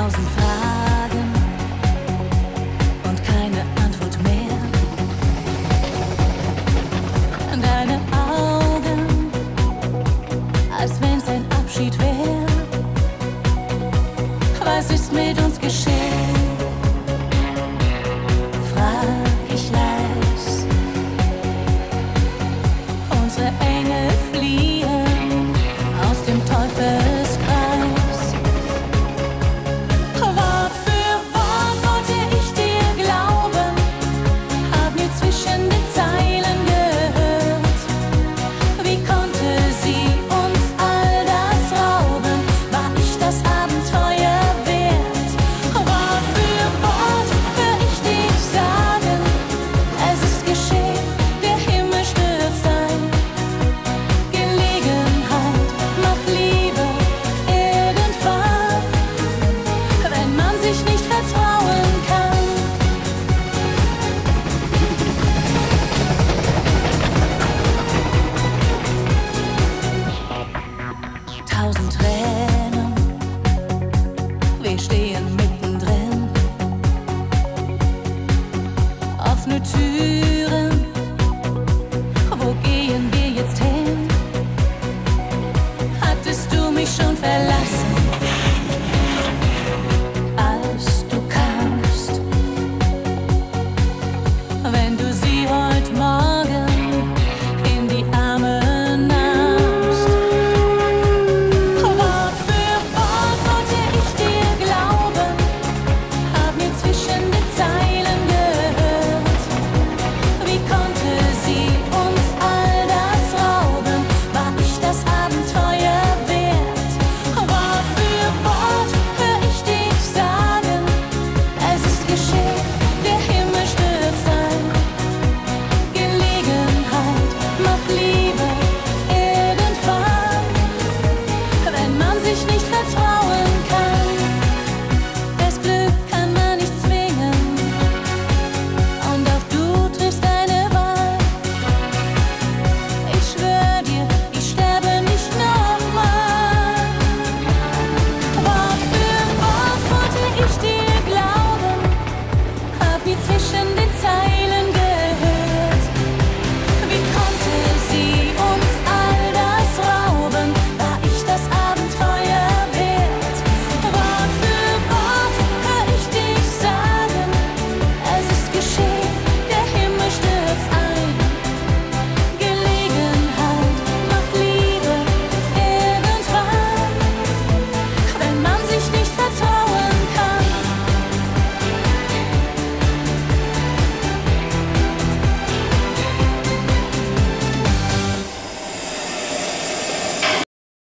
tausend Fragen und keine Antwort mehr. Deine Augen, als wenn's ein Abschied wäre. Was ist mit uns geschehen? Frag ich leis. Unsere Tür.